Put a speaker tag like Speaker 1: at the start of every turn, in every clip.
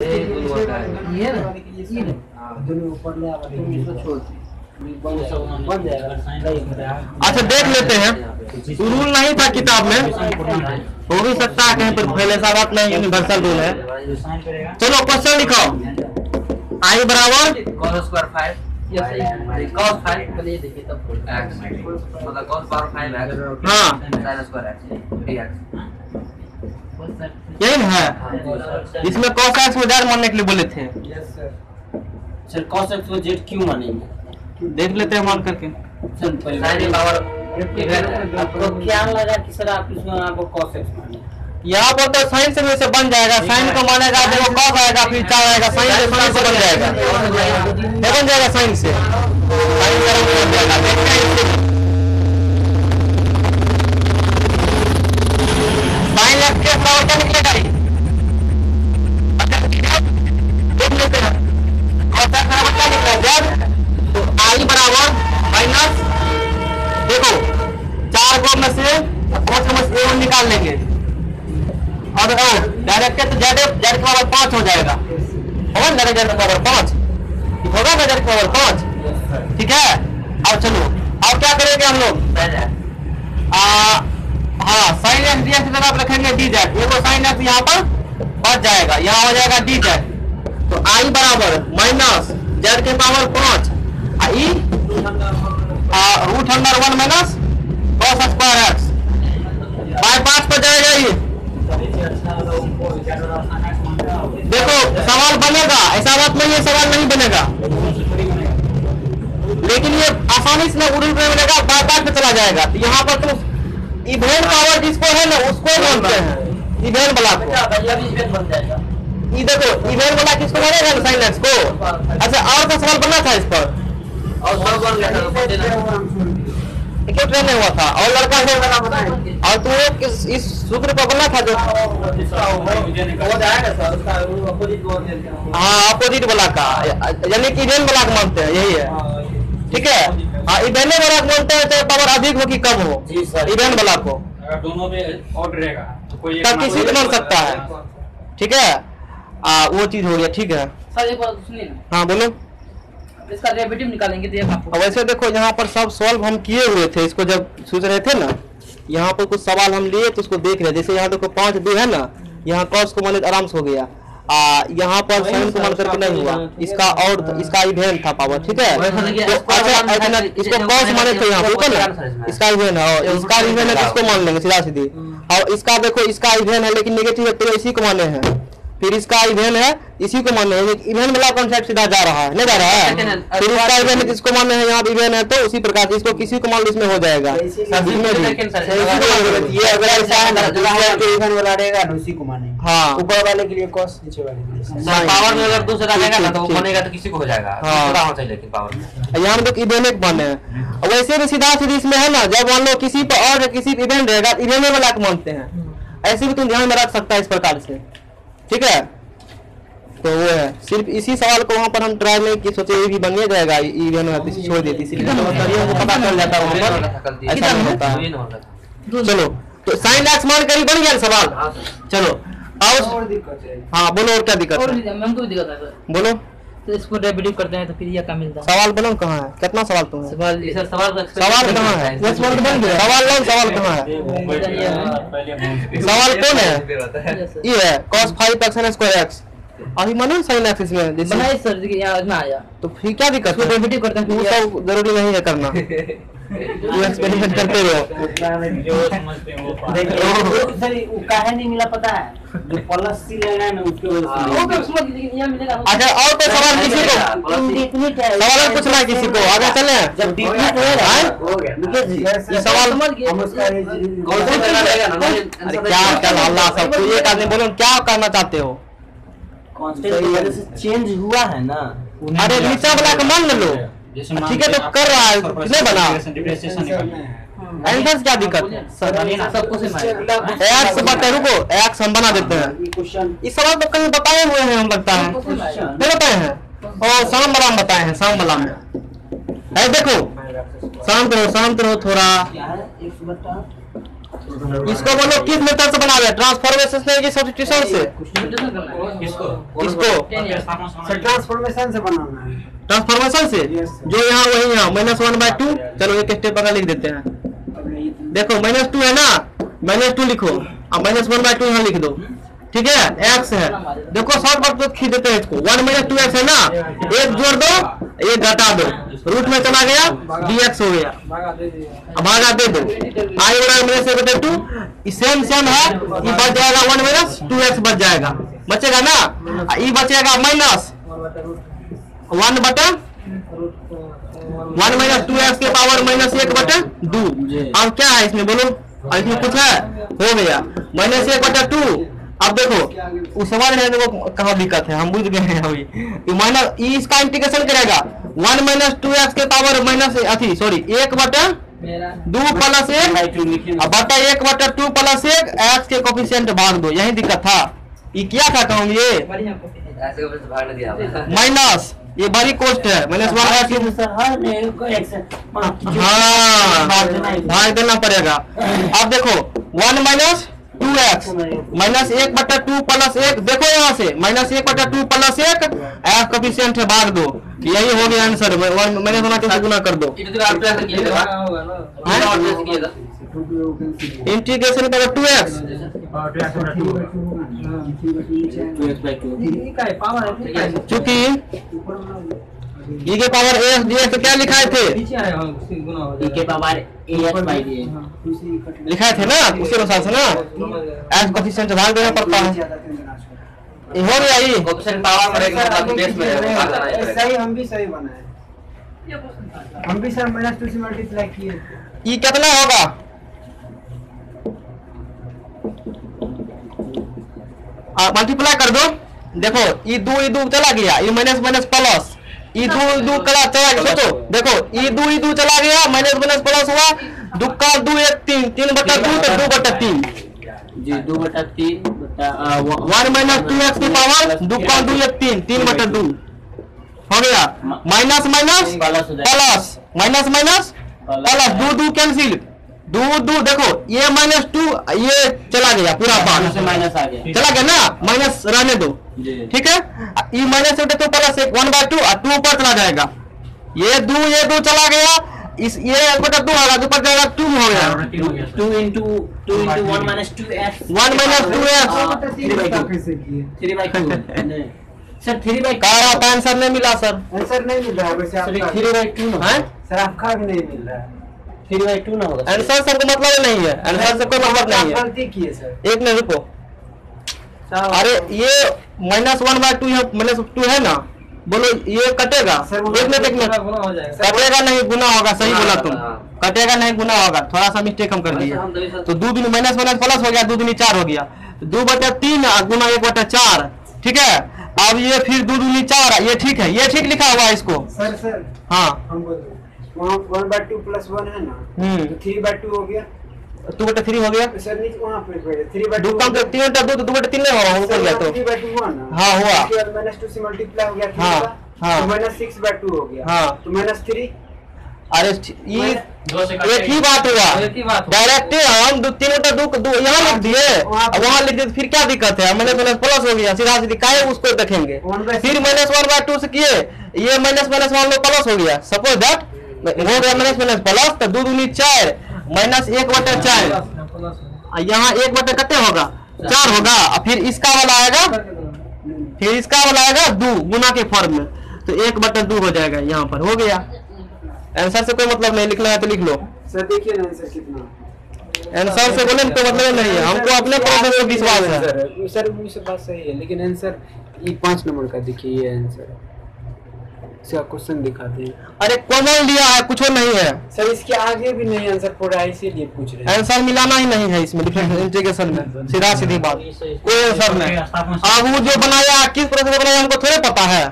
Speaker 1: ये ना ये ना दोनों ऊपर ले आवा तुम इसको छोड़ बन जाएगा बन जाएगा
Speaker 2: अच्छा देख लेते हैं। रूल नहीं था किताब में। हो भी सकता है कहीं पर पहले ऐसा बात नहीं यूनिवर्सल रूल है। चलो क्वेश्चन लिखो आई बराबर?
Speaker 3: Cos square 5
Speaker 1: ये सही है
Speaker 3: cos 5
Speaker 1: पहले देखिए तब
Speaker 3: x मतलब cos power 5 x
Speaker 2: हाँ।
Speaker 3: Sin square x dx
Speaker 2: यही ना? है इसमें cos x को जार मानने के लिए बोले थे।
Speaker 1: सर cos x को z क्यों मानेंगे?
Speaker 2: देख लेते हैं मान करके।
Speaker 1: सर आपको क्या लगा कि सर आप इसमें आपको cos x माने?
Speaker 2: यहाँ पर तो साइन से वैसे बन जाएगा। साइन को मानेगा देखो कॉस आएगा फिर चार आएगा साइन से साइन से बन जाएगा बन जाएगा। साइन से साइन से बन जाएगा देखते हैं इससे। साइन लेफ़्ट के पावर क्या निकलेगा ये? देख लेते हैं cos x बराबर क्या निकला जब तो आई बराबर माइनस देखो चार को में से पाँच को में से ए निकाल लेंगे और डायरेक्ट तो जेड जेड के पावर पाँच हो जाएगा होगा ना जेड के पावर पाँच होगा ना जेड के पावर पाँच ठीक है अब चलो अब क्या करेंगे हम लोग आ, हाँ साइन एक्स डी एक्स की तरफ़ रखेंगे डी जेड ये वो साइन एक्स यहाँ पर बच जाएगा यहाँ हो जाएगा डी जेड तो आई बराबर माइनस जेड के पावर पाँच I root under one minus cos square x by पाँच पर जाएगा ये देखो सवाल बनेगा ऐसा बात नहीं है सवाल नहीं बनेगा। लेकिन ये आसानी से ना उड़न में बनेगा बार बार पे चला जाएगा। तो यहाँ पर तो इवेंट पावर जिसको है ना उसको मानते हैं। इवेंट वाला को। ये देखो इवेंट वाला किसको बनेगा ना साइन एक्स को। अच्छा और का सवाल बनना था इस पर।
Speaker 3: और सब बन गया था
Speaker 2: क्यों ट्रेन नहीं हुआ था। और लड़का है और तू एक इस, इस सूत्र पर बना था जो हाँ अपोजिट वाला का। यानी कि इवेंट वाला का मानते हैं यही है। ठीक है? हाँ इवेंट वाला को मानते हैं चाहे पावर अधिक हो कि कम हो। इवेंट वाला को
Speaker 4: अगर दोनों में रहेगा तो
Speaker 2: तब किसी को मान सकता है। ठीक है? आ, वो चीज़ हो गया ठीक है।
Speaker 1: सर एक बात सुनिए
Speaker 2: हाँ बोलो।
Speaker 1: इसका डेरिवेटिव निकालेंगे तो
Speaker 2: वैसे देखो यहाँ पर सब सॉल्व हम किए हुए थे इसको जब सोच रहे थे ना यहाँ पर कुछ सवाल हम लिए तो उसको देख रहे जैसे यहाँ देखो पाँच दो है ना यहाँ कॉस को मान आराम से हो गया। आ यहाँ पर साइन को मान करके नहीं हुआ। इसका और इसका इवेंट था पावर ठीक है? तो
Speaker 3: इसको
Speaker 2: अच्छा इसको कॉस माने थे यहाँ पे ऊपर ना। इसका इवेंट है और इसका इवेंट है तो इसको मान लेंगे? सीधा सीधी। और इसका देखो इसका इवेंट है लेकिन नेगेटिव है तो इसी को माने हैं। फिर इसका इवेंट है इसी को माने हैं। इवेंट वाला कॉन्सेप्ट सीधा जा रहा है नहीं जा रहा है। फिर इसका इवेंट इसको माने हैं यहाँ इवेंट है तो उसी प्रकार से इसको किसी को मान लो इसमें हो जाएगा। इसमें भी।
Speaker 3: लेकिन सर
Speaker 1: ये अगर ऐसा है तो
Speaker 3: हाँ,
Speaker 1: वाला रहेगा उसी को माने
Speaker 2: हाँ।
Speaker 1: ऊपर वाले के लिए cos नीचे वाले के लिए
Speaker 3: पावर में अगर दूसरा रहेगा ना तो। बनेगा तो किसी को हो जाएगा।
Speaker 2: हाँ।
Speaker 3: लेकिन पावर
Speaker 2: यहाँ हम लोग एक माने हैं। वैसे भी सीधा सीधी इसमें है ना जब मान लो किसी पर और किसी इवेंट रहेगा इवेंट वाला को मानते हैं। ऐसे भी तुम ध्यान में रख सकता है इस प्रकार से। ठीक है? तो वो है। सिर्फ़ इसी सवाल को वहाँ पर हम ट्राई नहीं कि सोचे ये भी बन जाएगा तो छोड़ देती इसीलिए तो पता चल जाता है वहाँ पर। ऐसा नहीं होता। है चलो तो साइन एक्स मान कर ही बन गया सवाल। चलो
Speaker 1: और दिक्कत है।
Speaker 2: हाँ बोलो और क्या दिक्कत है। बोलो।
Speaker 1: तो इसको डेरिवेटिव करते हैं तो फिर ये क्या मिलता है।
Speaker 2: सवाल बलम कहाँ है? कितना सवाल तुम है?
Speaker 1: सवाल
Speaker 3: सर सवाल
Speaker 2: सवाल कहाँ है?
Speaker 1: ये सवाल तो बन गया।
Speaker 2: सवाल लाइन सवाल कहाँ है? सवाल कौन है? ये है cos five x n square x अभी मानो साइन एक्स इसमें जैसे
Speaker 1: बनाइए सर जी यहाँ ना आया।
Speaker 2: तो फिर क्या दिक्कत है?
Speaker 1: डेरिवेटिव करते हैं
Speaker 2: वो सब ज़रूरी नहीं है करना। वो एक्सपेरिमेंट करते रहो
Speaker 4: जो समझते हैं वो।
Speaker 1: देखिए
Speaker 5: सर वो काहे नहीं मिला पता है? जो प्लस सी लेना है ना उसके वजह
Speaker 3: हाँ।
Speaker 5: से
Speaker 1: वो तो समझ लीजिए यहाँ मिलेगा
Speaker 2: अच्छा और कोई सवाल किसी को?
Speaker 5: है?
Speaker 2: सवाल पूछना है किसी को? आगे चले।
Speaker 5: जब
Speaker 2: हाँ?
Speaker 5: हो। गया। मुकेश जी।
Speaker 2: ये सवाल
Speaker 1: समझ गए
Speaker 5: हम उसका
Speaker 3: कौन सा पहला रहेगा ना
Speaker 2: अरे क्या क्या अल्लाह सब कोई एक आदमी बोलो क्या करना चाहते हो?
Speaker 5: कांस्टेंट वजह से चेंज हुआ है ना।
Speaker 2: अरे नीचा वाला का मान लो। ठीक है, तो कर रहा है, नहीं बना।
Speaker 4: निकालना है।
Speaker 2: क्या दिक्कत? है
Speaker 1: सबको से मारेगा
Speaker 2: एक्स बटे रुको एक्स हम बना देते हैं। इस सवाल तो कहीं बताए हुए हैं हम लगता है। नहीं बताए हैं। और शाम बलाम बताए हैं शाम बलाम। में है देखो शांत रहो शांत रहो थोड़ा।
Speaker 5: क्या है 1 बटा
Speaker 2: इसको बोलो किस मेथड से बना रहे ट्रांसफॉर्मेशन से कि सब्स्टिट्यूशन से?
Speaker 4: किसको?
Speaker 2: इसको
Speaker 1: ट्रांसफॉर्मेशन से बनाना है।
Speaker 2: ट्रांसफॉर्मेशन से जो यहाँ वही यहाँ माइनस वन बाई टू चलो एक स्टेप अगर लिख देते हैं देखो माइनस टू है ना माइनस टू लिखो अब माइनस वन बाई टू यहाँ लिख दो ठीक है एक्स है. देखो शॉर्ट कट तो खींच देते हैं इसको. वन माइनस टू एक्स है ना. एक जोड़ दो एक घटा दो. रूट में चला गया डी एक्स हो गया.
Speaker 1: भागा दे
Speaker 2: अब भागा दे दो. आई बराबर माइनस एक बटे टू सेम सेम है. ये बच जाएगा वन माइनस टू एक्स बच जाएगा. बचेगा ना? ये बचेगा माइनस
Speaker 1: और
Speaker 2: वन बटे
Speaker 1: root
Speaker 2: one minus two x के पावर माइनस एक बटे दो अब क्या है इसमें बोलो? इसमें कुछ है? हो गया। माइनस एक बटे टू अब देखो उस सवाल है देखो कहाँ दिक्कत है हम बुझ गए हैं अभी। ये माइनस इसका इंटीग्रेशन करेगा। वन माइनस टू एक्स के पावर माइनस अथी सॉरी एक बटे दो प्लस एक अब बटा एक बटा टू प्लस एक एक्स के कोफिशिएंट भाग दो। यही दिक्कत था। ये क्या था कहूँ ये? माइनस ये बड़ी कोस्ट है। माइनस वन
Speaker 5: एक से
Speaker 2: हाँ भाग देना पड़ेगा। अब देखो one minus two x minus एक बटा टू प्लस एक देखो यहाँ से माइनस एक बटा टू प्लस एक एक्स कोफिशिएंट है भाग दो। यही हो गया आंसर माइनस वन टू गुना कर दो। इंटीग्रेशन करो टू एक्स चूँकि e के पावर एस डी एक्स क्या लिखाए थे?
Speaker 5: के power a x by d
Speaker 2: लिखाए थे ना? उसी अनुसार से ना? एक्स कोफिशिएंट भाग देना पड़ता है। हो गया ये
Speaker 3: कोएफिशिएंट पावर पड़ेगा मतलब बेस में ही
Speaker 1: सही हम भी सही बनाए हम भी सर माइनस टू से मल्टीप्लाई किए।
Speaker 2: ये कितना होगा? मल्टीप्लाई कर दो। देखो ये दो ये दो चला गया ये माइनस माइनस प्लस ये दो ये दो चला चला गया सोचो। देखो ये दो ये दो चला गया माइनस माइनस प्लस हुआ दो का दो एक तीन तीन बटा दो तो दो बटा तीन।
Speaker 5: जी दो बटा तीन बटा
Speaker 2: वन माइनस टू एक्स की पावर दो का दो एक तीन तीन बटा दो। हो गया। Minus minus
Speaker 5: plus
Speaker 2: plus minus minus plus दो दो कैंसिल दो दो देखो ये माइनस टू ये चला गया पूरा पार्ट
Speaker 5: माइनस आ गया।
Speaker 2: चला गया ना? माइनस रहने दो। ठीक है? ये माइनस से तो प्लस एक वन बाय टू और टू ऊपर चला जाएगा। ये दो ये दो चला गया। इस ये बटा दो होगा दो पर जाएगा टू हो गया।
Speaker 5: Two into two into one minus two x
Speaker 2: one minus two
Speaker 1: तीन
Speaker 5: three by two three by two sir three by
Speaker 2: रहा था आंसर नहीं मिला सर
Speaker 1: आंसर नहीं मिल रहा है आपका।
Speaker 5: थ्री बाई टू
Speaker 1: सर आपका भी नहीं मिल। रहा है
Speaker 5: थ्री बाई टू ना होगा
Speaker 2: आंसर सर को मतलब नहीं है। आंसर से कोई मतलब नहीं है।
Speaker 1: गलती किए सर
Speaker 2: एक मिनट रुको। अरे ये minus one by two minus two है ना? बोलो ये कटेगा। एक मिनट एक मिनट। कटेगा नहीं गुना होगा सही बोला तुम।
Speaker 3: हाँ।
Speaker 2: कटेगा नहीं गुना होगा। थोड़ा सा मिस्टेक हम कर दिए। तो दो दिन माइनस माइनस प्लस हो गया दो दूनी चार हो गया। तो दो बटे तीन गुना एक बटे चार। ठीक है? अब ये फिर दो दूनी चार ये ठीक है। ये ठीक लिखा हुआ है इसको।
Speaker 1: सर सर
Speaker 2: हाँ।
Speaker 1: वहाँ one by two plus one है ना
Speaker 2: हम्म।
Speaker 1: तो थ्री बाय टू हो गया।
Speaker 2: टू बटे थ्री हो गया?
Speaker 1: सर नीचे वहाँ पे थ्री बाय
Speaker 2: दो कम तो तीन बटे दो तो दो बटे तीन होगा गया तो।
Speaker 1: थ्री बाय टू हुआ ना।
Speaker 2: हाँ, हुआ।
Speaker 1: माइनस टू से मल्टीप्लाई हो गया
Speaker 2: हाँ, हाँ।
Speaker 1: तो माइनस सिक्स बाय टू हो गया।
Speaker 2: हाँ।
Speaker 1: तो माइनस थ्री
Speaker 2: अरे ये एक ही बात हुआ।
Speaker 1: एक ही बात हुआ।
Speaker 2: डायरेक्ट हम दो तीन बटा दो दो यहाँ लिख दिए।
Speaker 1: वहाँ
Speaker 2: लिख दिए तो फिर क्या दिक्कत है? माइनस माइनस प्लस हो गया सीधा सीधी काहे उसको देखेंगे। फिर माइनस वन बाय टू से किए ये माइनस माइनस वन लोग प्लस हो गया। सपोज़ दैट हो माइनस माइनस प्लस तो दो दूनी चार। माइनस एक बटे चार। यहाँ एक बटे कितने होगा? चार होगा। और फिर इसका वाला आएगा? फिर इसका वाला आएगा दो गुना के फॉर्म में। तो एक बटे दो हो जाएगा यहाँ पर। हो गया। आंसर से कोई मतलब नहीं। लिखना है तो लिख लो।
Speaker 1: सर देखिए ना आंसर कितना।
Speaker 2: आंसर से बोले तो मतलब नहीं है। हमको अपने प्रोसेस पे विश्वास है।
Speaker 1: सर बात सही है। लेकिन आंसर ये पाँच नंबर का देखिए ये आंसर इसका क्वेश्चन दिखाते हैं।
Speaker 2: अरे कॉमन लिया है? कुछ और नहीं है।
Speaker 1: सर इसके आगे भी नहीं आंसर पड़ा है इसीलिए पूछ रहे हैं।
Speaker 2: आंसर मिलाना ही नहीं है इसमें डिफरेंट इंटीग्रेशन में। सीधा सीधी बात कोई आंसर नहीं। अब वो जो बनाया किस प्रोसेस बनाया हमको थोड़े पता है।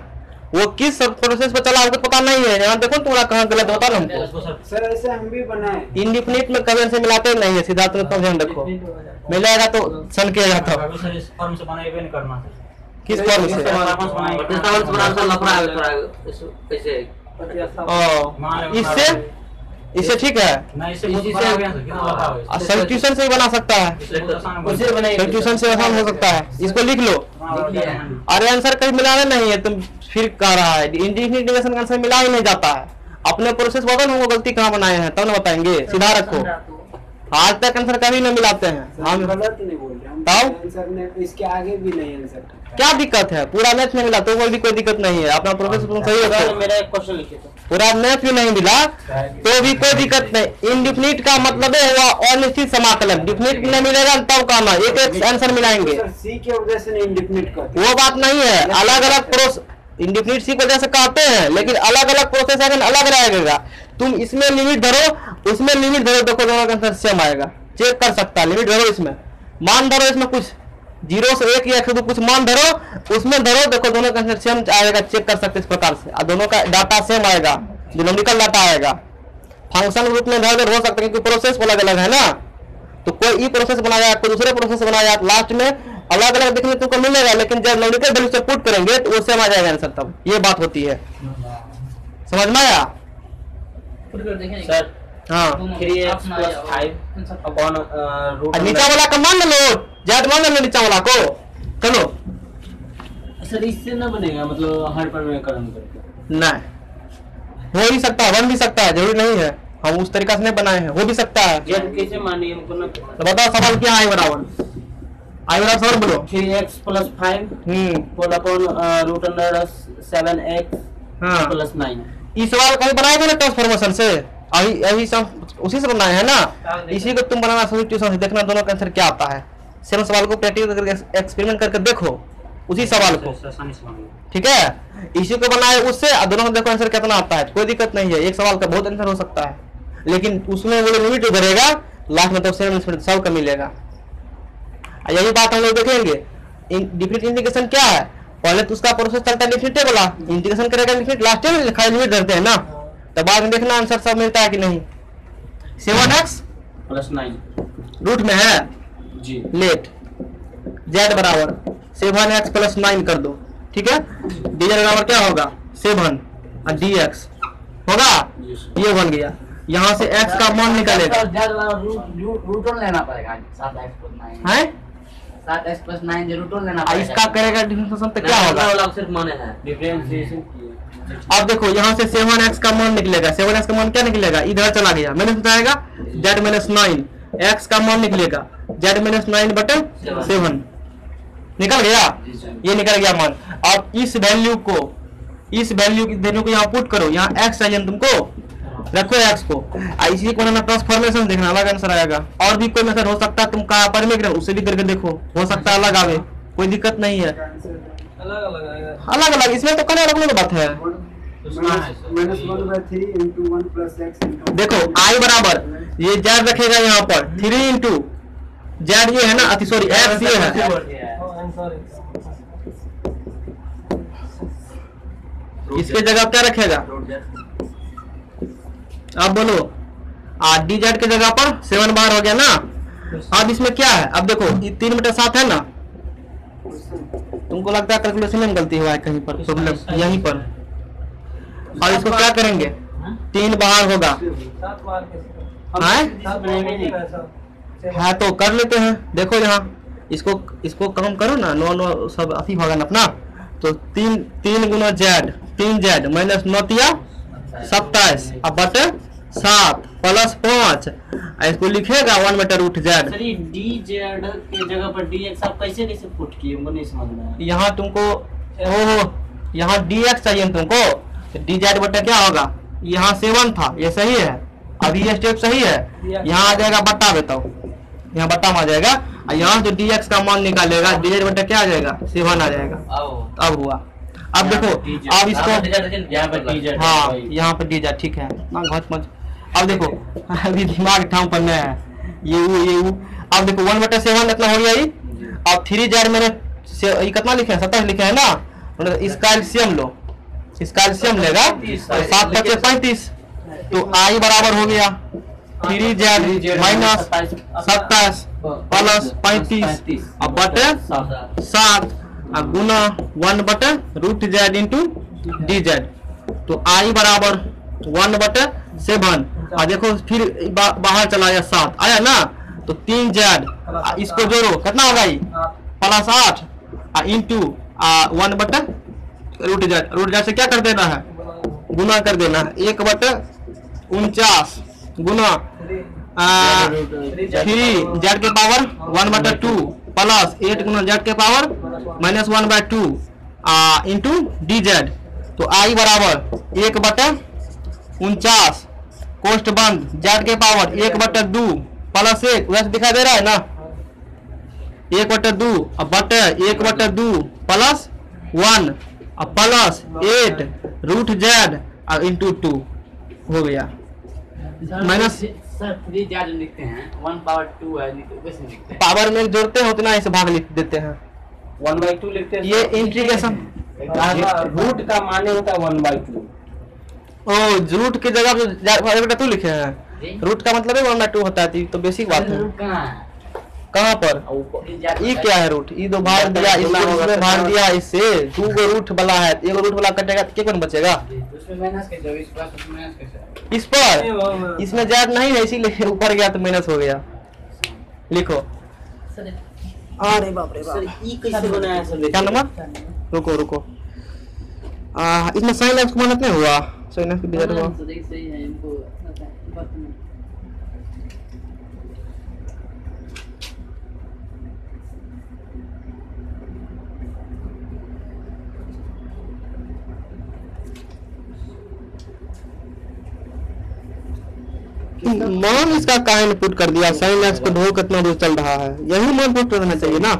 Speaker 2: वो किस प्रोसेस पे चला हमको पता नहीं है। यहाँ देखो तुम्हारा कहाँ गलत होता ना हमको।
Speaker 1: सर ऐसे हम भी बनाए।
Speaker 2: इंडिफिनिट में कभी से मिलाते नहीं है। सीधा में तब ध्यान रखो। मिलाएगा तो सन के जाता किस फॉर्म से
Speaker 3: तो है
Speaker 2: इससे? इससे ठीक है?
Speaker 4: नहीं इससे बहुत बड़ा हो। हो
Speaker 2: से ही बना सकता है।
Speaker 5: उसे बनाइए।
Speaker 2: सब्स्टिट्यूशन से आसान हो सकता है। इसको लिख लो।
Speaker 4: हाँ।
Speaker 2: अरे आंसर कहीं मिलाना नहीं है तुम फिर कह रहा है? इंडिफिनिटेशन का आंसर मिला ही नहीं जाता है। अपने प्रोसेस बदल हमको गलती कहाँ बनाए हैं? तब ना बताएँगे। सीधा रखो। आज तक आंसर कभी नहीं मिलाते हैं।
Speaker 1: हम
Speaker 2: हम
Speaker 1: गलत नहीं बोल ने इसके आगे भी नहीं आंसर
Speaker 2: क्या। दिक्कत है? पूरा मैथ नहीं मिला तो कोई भी कोई दिक्कत नहीं है। अपना प्रोसेस तुम सही
Speaker 5: सर,
Speaker 2: रखो।
Speaker 5: मेरा एक क्वेश्चन लिखे तो
Speaker 2: पूरा मैथ भी नहीं मिला तो भी कोई दिक्कत नहीं। इनडिफिनिट का मतलब है हुआ अनिश्चित समाकलन। डिफिनिट नहीं मिलेगा तब कहना एक एक आंसर मिलाएँगे।
Speaker 1: सी के वजह से
Speaker 2: वो बात नहीं है। अलग अलग प्रोसेस इंडिफिनिट सी को जैसे कहते हैं लेकिन अलग अलग प्रोसेस अगर अलग रहेगा। तुम इसमें लिमिट धरो उसमें लिमिट धरो देखो दोनों का आंसर सेम आएगा। चेक कर सकता है लिमिट धरो इसमें। मान धरो इसमें कुछ ज़ीरो से एक या एक से दो कुछ मान धरो उसमें धरो देखो दोनों का सेम आएगा चेक कर सकते इस प्रकार से। और दोनों का डाटा सेम आएगा जो नंबरिकल डाटा आएगा। फ़ंक्शन रूप में धर हो सकता है क्योंकि प्रोसेस अलग अलग है ना? तो कोई ई प्रोसेस बनाया कोई दूसरे प्रोसेस बनाया लास्ट में अलग अलग देखने तुमको मिलेगा लेकिन जब लॉजिकल वैल्यू से पुट करेंगे तो वो सेम आ जाएगा आंसर तब। ये बात होती है। समझ में आया?
Speaker 5: सर
Speaker 2: हाँ। नीचा वाला का मान लो जेड मान लो नीचा वाला को। चलो।
Speaker 5: सर इससे ना बनेगा मतलब हर पर में करण करके।
Speaker 2: नहीं। हो भी सकता है बन भी सकता है ज़रूरी नहीं है। हम उस तरीका से नहीं बनाए हैं हो भी सकता है।
Speaker 5: जेड कैसे मानिए हमको ना
Speaker 2: तो बताओ सवाल क्या है बराबर आई बराबर सवाल बोलो।
Speaker 5: Three x plus five
Speaker 2: hmm.
Speaker 5: Four upon root under seven x
Speaker 2: हाँ।
Speaker 5: प्लस नाइन
Speaker 2: इस सवाल कहीं बनाए थे ना ट्रांसफॉर्मेशन से? अभी अभी सब उसी से बनाए हैं ना? इसी को तुम बनाना सब्स्टिट्यूशन से देखना दोनों का आंसर क्या आता है? सेम सवाल को प्रैक्टिस करके एक्सपेरिमेंट करके देखो उसी सवाल को। ठीक है? इसी को बनाए उससे दोनों को देखो आंसर कितना आता है। कोई दिक्कत नहीं है एक सवाल का बहुत आंसर हो सकता है। लेकिन उसमें वो लिमिट उधरेगा लास्ट में तो सेम सब का मिलेगा। यही बात हम लोग देखेंगे। डिफिनिट इंडिकेशन क्या है? पहले तो उसका प्रोसेस चलता है डिफिनिट वाला इंडिकेशन करेगा डिफिनिट लास्ट में खाली लिमिट धरते हैं ना। तो बाद में देखना आंसर सब मिलता है कि नहीं। Seven x
Speaker 5: plus nine
Speaker 2: root में है?
Speaker 5: जी.
Speaker 2: लेट जेड बराबर. सेवन एक्स प्लस नाइन कर दो। ठीक है? डी जेड बराबर क्या होगा? सेवन और डी एक्स होगा? ये बन गया। यहाँ से एक्स का मान निकालेगा।
Speaker 3: रूटोन लेना पड़ेगा।
Speaker 2: है?
Speaker 3: सात एक्स प्लस नाइन जो रूटोन लेना
Speaker 2: इसका करेगा डिफरेंशिएशन तो क्या होगा?
Speaker 3: सिर्फ़ माने हैं।
Speaker 5: डिफरेंशिएशन
Speaker 2: अब देखो यहाँ से सेवन एक्स का मान निकलेगा। सेवन एक्स का मान क्या निकलेगा? इधर चला गया। माइनस में जाएगा जेड माइनस नाइन। एक्स का मान निकलेगा। जेड माइनस नाइन बटन सेवन। निकल गया? ये निकल गया मान। अब इस वैल्यू को इस वैल्यू की वैल्यू को यहाँ पुट करो। यहाँ एक्स चाहिए तुमको? रखो एक्स को इसी को ना ट्रांसफॉर्मेशन देखना अलग आंसर आएगा। और भी कोई मेथड हो सकता है, तुम कहा पर में उसे भी करके देखो। हो सकता है अलग आवे, कोई दिक्कत नहीं है। अलग अलग इसमें तो कने अलग अलग बात है। देखो आई बराबर, ये जेड रखेगा यहाँ पर थ्री इंटू जेड ये है ना, अति सॉरी एक्स ये है। इसके जगह क्या रखेगा? अब बोलो। आ डी जेड के जगह पर सेवन बार हो गया ना? अब इसमें क्या है? अब देखो तीन मीटर सात है ना? तुमको लगता है कैलकुलेशन में गलती हुआ है कहीं पर? प्रॉब्लम यहीं पर। और इसको क्या करेंगे? तीन बार होगा। हैं? हाँ तो कर लेते हैं। देखो यहाँ, इसको इसको कम करो ना। नौ नौ, सब अथी होगा ना अपना। तो तीन तीन गुना जेड तीन जेड माइनस नौतिया सत्ताईस। अब बटे सात प्लस पाँच। इसको लिखेगा वन मीटर उठ जेड
Speaker 5: डी जेड के जगह पर डी एक्स आप कैसे कैसे पुट किए हमको नहीं समझ में
Speaker 2: यहाँ तुमको ओहो यहाँ डी एक्स चाहिए तुमको। डी जेड बटे क्या होगा? यहाँ सेवन था ये सही है। अभी ये स्टेप सही है। यहाँ आ जाएगा बट्टा बताओ यहाँ बट्टा में आ जाएगा। और यहाँ जो डी एक्स का मान निकालेगा डी जेड बटे क्या आ जाएगा? सेवन आ जाएगा। अब हुआ। अब देखो अब इसको
Speaker 5: पर
Speaker 2: हाँ यहाँ पे डी जेड ठीक है। ना घट मत अब देखो अभी दिमाग ठाम पर है। ये वो ये वो अब देखो वन बटे सेवन इतना हो गया ये। अब थ्री जेड मैंने ये कितना लिखे हैं? सत्ताईस लिखे हैं ना? मतलब इसका एलसीएम लो। इसका एलसीएम लेगा। सात पचे पैंतीस। तो आई बराबर हो गया। थ्री जेड माइनस सत्ताईस प्लस पैंतीस। अब बटे सात। और गुना वन बटे root z into d z तो आई बराबर वन बटे सेवन और देखो फिर बा, बाहर चला गया सात। आया ना? तो तीन जेड इसको जोड़ो। कितना होगा ये प्लस आठ। इंटू वन बटा रूट जेड रूट जेड से क्या कर देना है? गुना कर देना है। एक बटा उनचास। गुना थ्री जेड के पावर वन बटा टू प्लस एट गुना जेड के power minus one by two into d z तो आई बराबर एक बटा उनचास कोष्ट बंद जेड के पावर एक बटा दो प्लस एक वैसे दिखाई दे रहा है ना? एक बटा दो अब बटे एक बटा दो प्लस वन अब प्लस एट रूट जेड और इंटू टू हो गया। माइनस
Speaker 3: सर थ्री जेड लिखते हैं वन पावर टू है तो
Speaker 2: पावर में जोड़ते हैं उतना ऐसे भाग लिख देते हैं।
Speaker 5: वन बाई टू लिखते हैं
Speaker 2: ये इंटीग्रेशन
Speaker 5: रूट का माने होता है वन बाई टू
Speaker 2: ओ रूट की जगह पे बटा टू लिखे हैं? रूट का मतलब है वन बाय टू होता है तो बेसिक बात है।
Speaker 3: कहाँ
Speaker 2: पर? ये क्या है रूट ये दो भाग दिया इसमें भाग दिया इससे दो गो रूट वाला है एक रूट वाला कटेगा तो क्या बचेगा?
Speaker 3: माइनस इस माइनस
Speaker 2: पर इसमें जेड नहीं है इसीलिए ऊपर गया तो माइनस हो गया। लिखो। अरे बाप रे बाप।
Speaker 5: ई कैसे बनाया सर
Speaker 2: क्या नंबर रुको रुको। आ, इसमें साइन एक्स को मानत नहीं हुआ। की बिजर हुआ
Speaker 3: सही है इनको
Speaker 2: मान इसका काहे पुट कर दिया साइन एक्स को ढो कितना दूर चल रहा है यही मान पुट करना चाहिए ना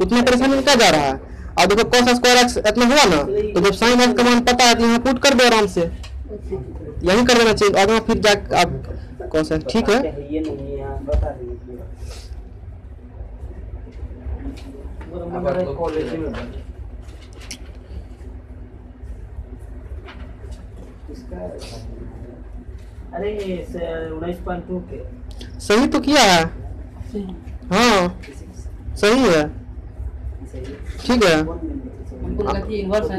Speaker 2: उतने परेशानी क्या जा रहा है और देखो, cos स्क्वायर एक्स इतना हुआ ना तो जब साइन एक्स का मान पता है तो यहाँ पुट कर दो आराम से। यही कर देना चाहिए। आगे फिर जा आप कौन सा ठीक है?
Speaker 5: ये नहीं है यहाँ बता दीजिए कॉलेज में अरे उन्नीस पॉइंट टू के।
Speaker 2: सही तो किया है? हाँ। सही है। ठीक है।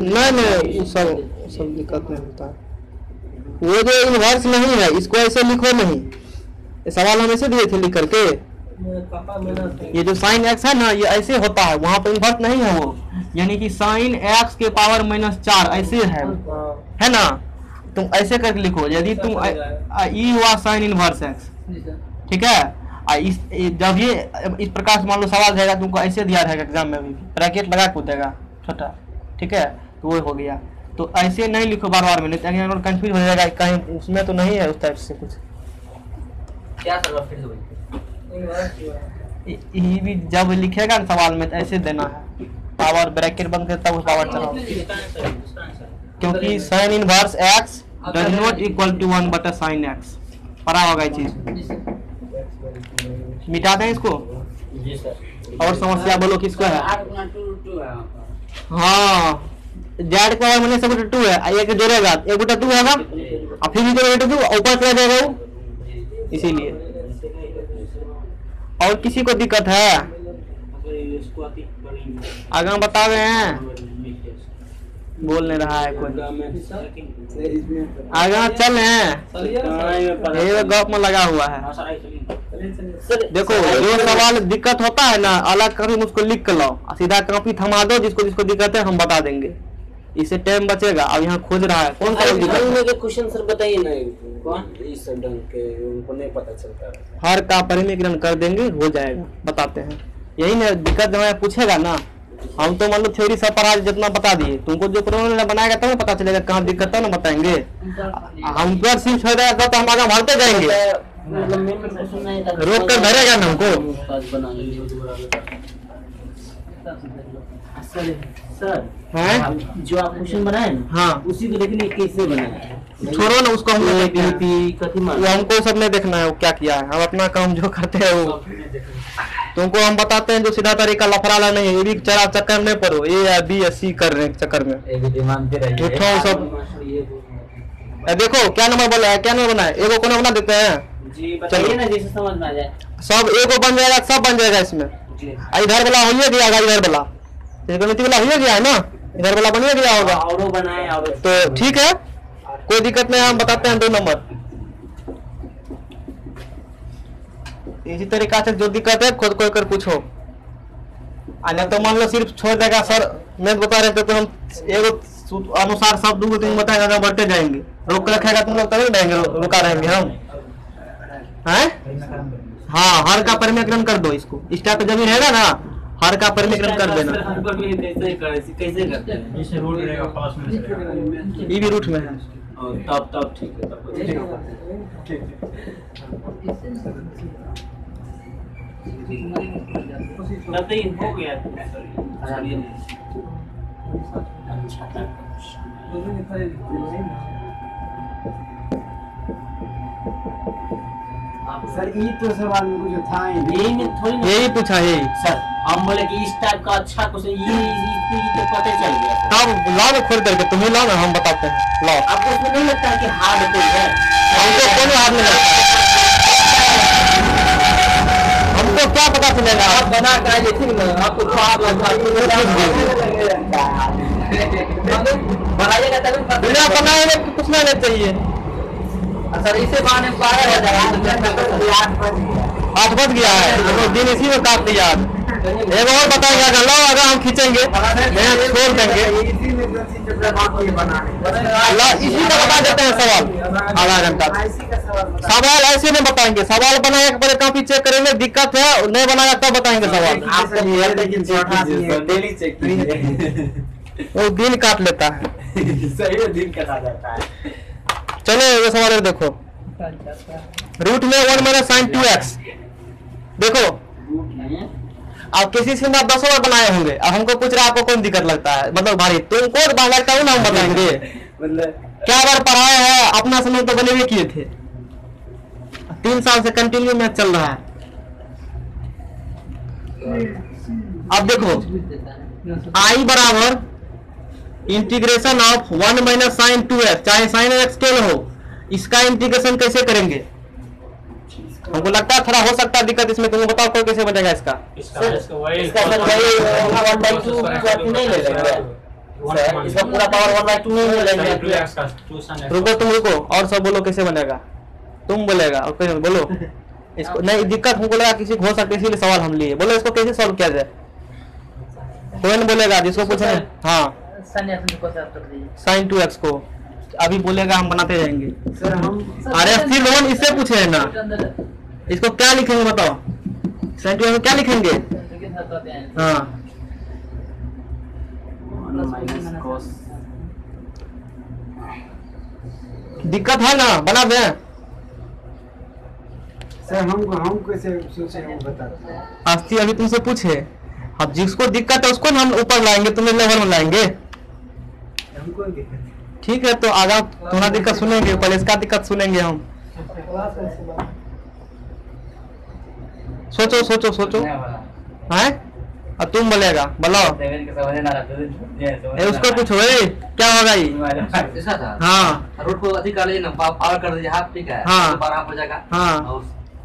Speaker 2: नहीं नहीं सब सब दिक्कत नहीं होता। है वो जो इन्वर्स नहीं है इसको ऐसे लिखो नहीं। सवाल हम ऐसे दिए थे लिख करके। ये जो साइन एक्स है ना ये ऐसे होता है वहाँ पे इन्वर्स नहीं है वो। यानी कि साइन एक्स के पावर माइनस चार ऐसे है। है ना? तुम ऐसे करके लिखो यदि तुम ई हुआ साइन इनवर्स एक्स ठीक है? आ इस जब ये इस प्रकार से मान लो सवाल जाएगा तुमको ऐसे दिया रहेगा एग्ज़ाम में भी। ब्रैकेट लगा के देगा छोटा। ठीक है? तो वो हो गया। तो ऐसे नहीं लिखो बार बार में नहीं तो कंफ्यूज हो जाएगा कहीं उसमें तो नहीं है उस टाइप से कुछ।
Speaker 4: क्या सर फिर से बोलिए
Speaker 2: ये भी जब लिखेगा ना सवाल में तो ऐसे देना है। पावर ब्रैकेट बंद कर तब पावर चलाओ।
Speaker 4: इसका आंसर इसका आंसर
Speaker 2: क्योंकि sine inverse x does not equal to one बटा साइन एक्स पढ़ा होगा ये चीज़। मिटा दें इसको।
Speaker 5: जी सर।
Speaker 2: और समस्या बोलो किसको है?
Speaker 3: है।
Speaker 2: हाँ। जेड का मैंने सब टू है। एक जोड़ेगा एक बटा टू होगा और फिर भी जोड़ेगा टू ऊपर चला जाएगा वो। इसीलिए। और किसी को दिक्कत है? आगे हम बता रहे हैं। बोल नहीं रहा है कोई। आगे चल हैं। ये गप में लगा हुआ है। देखो, जो सवाल दिक्कत होता है ना, अलग कभी उसको लिख कर लाओ सीधा कॉपी थमा दो, जिसको जिसको दिक्कत है, हम बता देंगे। इससे टाइम बचेगा। अब यहाँ खोज रहा है। कौन सा
Speaker 5: के क्वेश्चन सर बताइए ना कौन? इस ढंग के उनको नहीं पता चलता
Speaker 2: हर का परिमीकरण कर देंगे हो जाएगा। बताते हैं। यही ना दिक्कत जब हमें पूछेगा ना। हम तो मान लो थ्योरी सब पढ़ा जितना बता दिए। तुमको जो प्रोग्राम बनाएगा तब ना पता चलेगा कहाँ दिक्कत है ना बताएँगे। हम पर शिफ्ट हो जाएगा तो हम आगे बढ़ते जाएँगे।
Speaker 5: मतलब
Speaker 2: रोक कर धरेगा ना हमको।
Speaker 5: सर जो आप क्वेश्चन बनाए ना
Speaker 2: हाँ।
Speaker 5: उसी को देखने कैसे बनाए
Speaker 2: छोड़ो ना उसको हैं। वो हमको सब नहीं देखना है वो क्या किया है। हम अपना काम जो करते हैं वो। तुमको हम बताते हैं जो सीधा तरीका लफड़ाला नहीं है। ये भी चरा चक्कर में पड़ो। ए या बी या सी कर रहे चक्कर में। वो सब। देखो क्या नंबर बोला है क्या नंबर बना है? एगो कोना बना देते हैं?
Speaker 5: जी ना जैसे समझ में आ जाए।
Speaker 2: सब एगो बन जाएगा सब बन जाएगा इसमें। इधर वाला हो गया इधर वाला। त्रिकोणमिति वाला हो गया है ना? इधर वाला बन गया होगा।
Speaker 5: और
Speaker 2: तो ठीक है? कोई दिक्कत नहीं हम बताते हैं दो नंबर। इसी तरीका से जो दिक्कत है खुद को कर पूछो। नहीं तो मान लो सिर्फ़ छोड़ देगा सर मैं बता रहे थे तो हम एगो अनुसार सब दूँगे तुम बताएगा आगे बढ़ते जाएँगे। रोक रखेगा तुम लोग तभी रहेंगे रुका रहेंगे हम। हैं? हाँ हर का परिमेकरण कर दो इसको। इस टाइप का ज़मीन रहेगा ना? हर का परिमेकरण कर देना।
Speaker 5: हर कैसे करते हैं
Speaker 4: जैसे रहेगा। प्लस में
Speaker 2: ये भी रूट में है।
Speaker 5: तब तब ठीक है तब तो हो। गया। अच्छा
Speaker 1: सर ये तो सवाल में कुछ था ही
Speaker 5: यही
Speaker 2: पूछा है
Speaker 5: सर हम बोले कि इस टाइप का अच्छा क्वेश्चन ये ये ये तो पता चल गया।
Speaker 2: तब लाओ खोल करके तुम्हें लाओ ना हम बताते हैं। लाओ।
Speaker 5: आपको उसमें नहीं लगता कि हार्ड कोई है।
Speaker 2: हमको लगता? क्या पता चलेगा
Speaker 3: आप बना कर आइए ठीक ना आपको बनाइएगा तभी
Speaker 2: बिना बनाए कुछ ना नहीं चाहिए।
Speaker 3: सर इसे बहाने बारह हो जाएगा
Speaker 2: आठ बज गया है। दिन इसी में काट दिया। एक और बताएँगे अगर लो अगर हम खींचेंगे छोड़ देंगे।
Speaker 1: इसी है
Speaker 2: का बता देते हैं सवाल। आधा घंटा।
Speaker 1: सवाल
Speaker 2: ऐसे नहीं बताएँगे। सवाल बनाए के पहले काफ़ी चेक करेंगे दिक्कत है नहीं बनाया तब बताएँगे सवाल।
Speaker 1: आपका ये है
Speaker 3: कीजिए।
Speaker 2: वो दिन काट लेता है।
Speaker 3: सही में दिन कटा जाता है।
Speaker 2: चलो ये सवाल देखो। रूट में one minus sine two x देखो। आप किसी से आप दसों बार बनाए होंगे? अब हमको पूछ रहा है आपको कौन दिक्कत लगता है? मतलब भाई तुमको बार लगता है ना हम बताएँगे।
Speaker 3: मतलब
Speaker 2: क्या बार पढ़ाए हैं? अपना समय तो बने हुए किए थे। तीन साल से कंटिन्यू मैच चल रहा है। अब देखो आई बराबर integration of one minus sine two x चाहे साइन एक्स क्यों न हो इसका इंटीग्रेशन कैसे करेंगे? हमको लगता है थोड़ा हो सकता है दिक्कत इसमें तुम बताओ कोई कैसे बनेगा इसका?
Speaker 4: इसका इसका वही
Speaker 3: इसका सर वही वन बाई टू नहीं ले लेंगे। इसका पूरा पावर वन बाई टू नहीं ले लेंगे।
Speaker 2: रुको तुम रुको और सब बोलो कैसे बनेगा? तुम बोलेगा और कैसे बोलो। इसको नहीं दिक्कत हमको लगा किसी को हो सकता है इसीलिए सवाल हम लिए। बोलो इसको कैसे सॉल्व किया जाए? कोई नहीं बोलेगा जिसको पूछे हाँ। साइन टू एक्स को। अभी बोलेगा हम बनाते जाएँगे।
Speaker 1: सर हम
Speaker 2: अरे फिर रोहन इससे पूछे है ना। इसको क्या लिखेंगे बताओ? टू एक्स क्या लिखेंगे? हाँ। दिक्कत है ना? बना दें।
Speaker 1: सर हमको हम कैसे सोचे हम बताते हैं।
Speaker 2: अभी तुमसे पूछे। अब जिसको दिक्कत है उसको हम ऊपर लाएँगे तुम्हें लेवल में लाएँगे।
Speaker 1: हमको दिक्कत
Speaker 2: ठीक है तो आगा तुम्हारा दिक्कत सुनेंगे पहले इसका दिक्कत सुनेंगे हम। सोचो सोचो सोचो। है? अब तुम बोलेगा बोलाओ। उसको कुछ हो क्या होगा ये? हाँ।
Speaker 3: रोड को अधिक कर लीजिए ना पा- कर दीजिए। हाफ़ ठीक है।
Speaker 2: हाँ।
Speaker 3: बारह हो जाएगा।
Speaker 2: हाँ।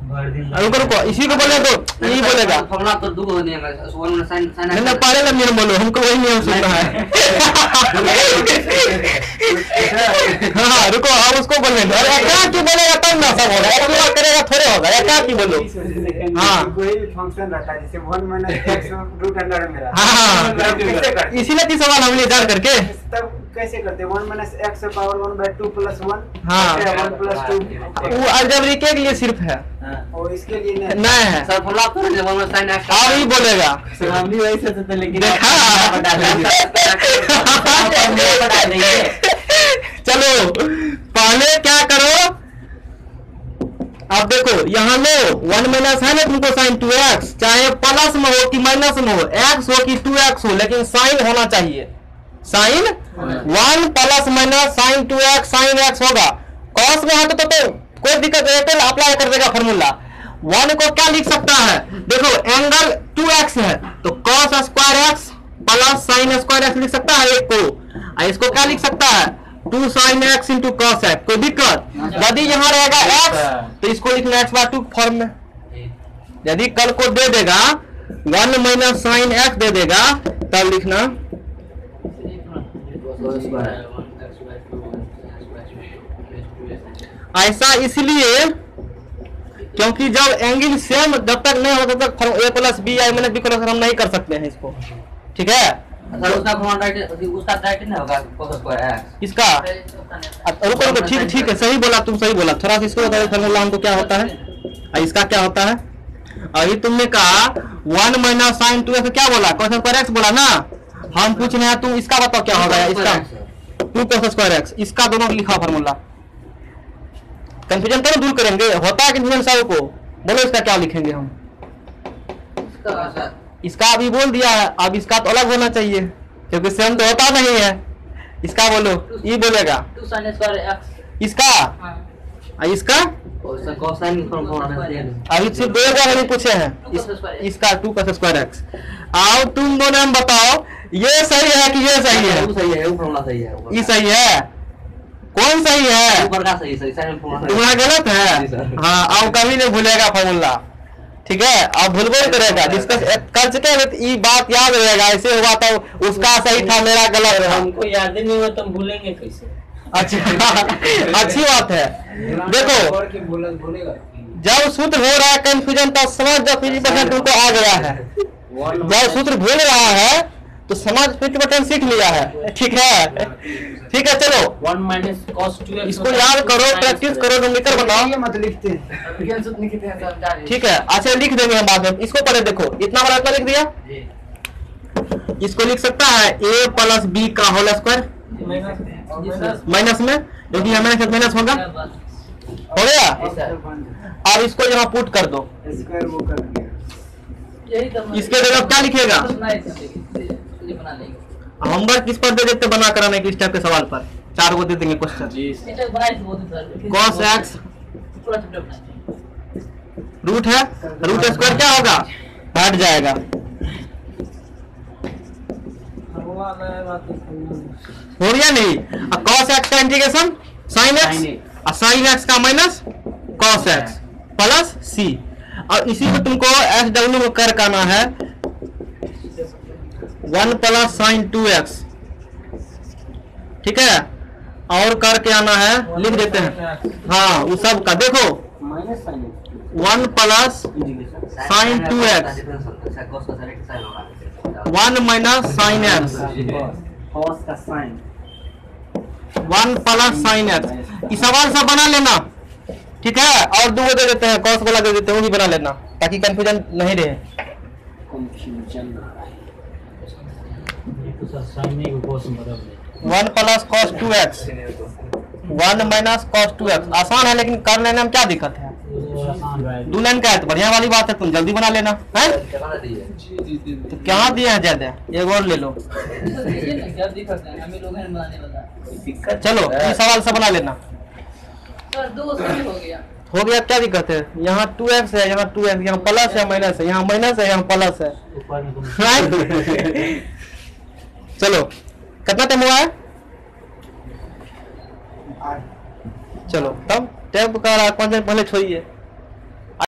Speaker 2: रुको रुको इसी को बोले तो यही बोलेगा।
Speaker 3: तो दो नहीं है वन में साइन साइन
Speaker 2: नहीं नहीं ना नियम बोलो हमको वही नियम सुनना है। हाँ रुको अब उसको बोलने दो। अरे क्या की बोलेगा तब ना सब होगा। एक बार करेगा थोड़े होगा। या क्या की बोलो। हाँ।
Speaker 1: कोई फ़ंक्शन रहता है जैसे one minus x root under में रहता
Speaker 2: हाँ
Speaker 1: है। करते?
Speaker 2: इसीलिए तीन सवाल हम लिए जान करके।
Speaker 1: तब कैसे करते one minus x power one by two plus one
Speaker 2: हाँ।
Speaker 1: वन प्लस टू
Speaker 2: वो अलजेब्रिक के लिए सिर्फ़ है।
Speaker 1: और इसके लिए नहीं।
Speaker 2: नहीं है।
Speaker 3: सर फॉर्मूला नहीं वन में साइन एक्स
Speaker 2: अब ही बोलेगा।
Speaker 3: हम भी वही सोचते लेकिन
Speaker 2: देखा?
Speaker 3: बता देंगे
Speaker 2: चलो पहले क्या करो? अब देखो यहाँ लो वन माइनस है ना तुमको साइन टू एक्स चाहे प्लस में हो कि माइनस में हो एक्स हो कि टू एक्स हो लेकिन साइन होना चाहिए। Sine? One plus minus sine two x sine x होगा। कॉस में है तो, तो, तो कोई दिक्कत एयरटेल अप्लाई कर देगा फॉर्मूला वन को क्या लिख सकता है? देखो एंगल टू एक्स है तो cos square x plus sine square x लिख सकता है एक को। इसको क्या लिख सकता है? Two sine x into cos x कोई दिक्कत? यदि यहाँ रहेगा एक्स तो इसको लिखना एक्स बाय टू फॉर्म में। यदि कल को दे देगा वन माइनस साइन एक्स दे देगा तब लिखना ऐसा इसलिए क्योंकि जब एंगल सेम जब तक नहीं होता तब तक A plus B I minus B plus हम नहीं कर सकते हैं इसको। ठीक है?
Speaker 3: सर उसका उसका राइट नहीं होगा स्क्वायर
Speaker 2: इसका? रुको रुको ठीक ठीक है सही बोला तुम सही बोला। थोड़ा सा इसको बताओ फॉर्मूला हमको क्या होता है? इसका क्या होता है? अभी तुमने कहा one minus sine two x क्या बोला? क्वेश्चन स्क्वायर एक्स बोला ना? हम पूछ रहे हैं तुम इसका बताओ क्या होगा इसका टू कॉस स्क्वायर एक्स इसका दोनों लिखा फॉर्मूला कंफ्यूजन तो दूर करेंगे। होता है कंफ्यूजन सबको। बोलो इसका क्या लिखेंगे हम? इसका अभी बोल दिया है। अब इसका तो अलग होना चाहिए क्योंकि सेम तो होता नहीं है। इसका बोलो ये बोलेगा। इसका? और इसका? अभी सिर्फ़ दो बार नहीं पूछे हैं। इसका टू कस स्क्वायर एक्स आओ तुम दोनों हम बताओ। ये सही है कि ये सही है?
Speaker 3: सही है फॉर्मूला सही है
Speaker 2: ये सही है? कौन सही है?
Speaker 3: ऊपर का सही सही साइन फॉर्मूला
Speaker 2: तुम्हारा गलत है। हाँ अब कभी नहीं भूलेगा फॉर्मूला। ठीक है? अब भूलबो नहीं करेगा डिस्कस कर चुके हैं? तो ये बात याद रहेगा। ऐसे हुआ तो उसका सही था मेरा गलत था।
Speaker 5: हमको याद नहीं हुआ तो भूलेंगे कैसे?
Speaker 2: अच्छा अच्छी बात है। देखो
Speaker 1: बोलेगा
Speaker 2: जब सूत्र हो रहा है कंफ्यूजन तो समझ जब फिफ्टी परसेंट तुमको आ गया है। जब सूत्र भूल रहा है तो समझ फिफ्टी परसेंट सीख लिया है। ठीक है? ठीक है चलो।
Speaker 5: वन माइनस कॉस टू
Speaker 2: इसको याद करो प्रैक्टिस करो नंबर बनाओ।
Speaker 1: मत लिखते
Speaker 2: ठीक है अच्छा लिख देंगे हम बाद में। इसको पहले देखो इतना बड़ा इतना लिख दिया? इसको लिख सकता है ए प्लस बी का होल स्क्वायर माइनस में? क्योंकि हमें माइनस होगा। हो गया? और इसको यहाँ पुट कर दो।
Speaker 1: स्क्वायर वो कर दिया।
Speaker 2: इसके जगह क्या लिखेगा होमवर्क किस पर दे देते बना कराने के इस टाइप के सवाल पर? चार को दे देंगे क्वेश्चन कॉस एक्स रूट है? रूट स्क्वायर क्या होगा? हट जाएगा। हो गया नहीं? कॉस एक्स का इंटीग्रेशन साइन एक्स और साइन एक्स का minus cos x plus C और इसी को तुमको एस डब्ल्यू में कर करना है। One plus sine two x. ठीक है? और करके आना है लिख देते हैं। हाँ वो सब का। देखो। One plus Sin 2x.
Speaker 3: cos का साइन साइन होगा
Speaker 2: one minus sine x. One plus sine x. इस सवाल सब बना लेना। ठीक है? और दो दे देते हैं। कॉस वाला दे देते हैं वो भी बना लेना। ताकि कंफ्यूजन नहीं रहे।
Speaker 5: Confusion
Speaker 2: one plus cos two x one minus cos two x आसान है लेकिन कर लेने में क्या दिक्कत है? दो लाइन का है तो बढ़िया वाली बात है तुम जल्दी बना लेना। है? तो क्या दिए हैं ज़्यादा एक और ले लो। चलो ये सवाल सब बना लेना।
Speaker 1: हो गया
Speaker 2: क्या दिक्कत है? यहाँ टू एक्स है यहाँ टू एक्स यहाँ प्लस है माइनस है यहाँ माइनस है यहाँ प्लस है? चलो कितना टाइम हुआ है? चलो तब टैब का पाँच मिनट पहले छोड़िए।